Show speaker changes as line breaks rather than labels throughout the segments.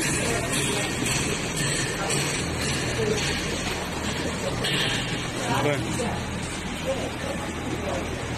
Thank
you.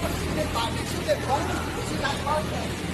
他们现在打的现在管理不是太的。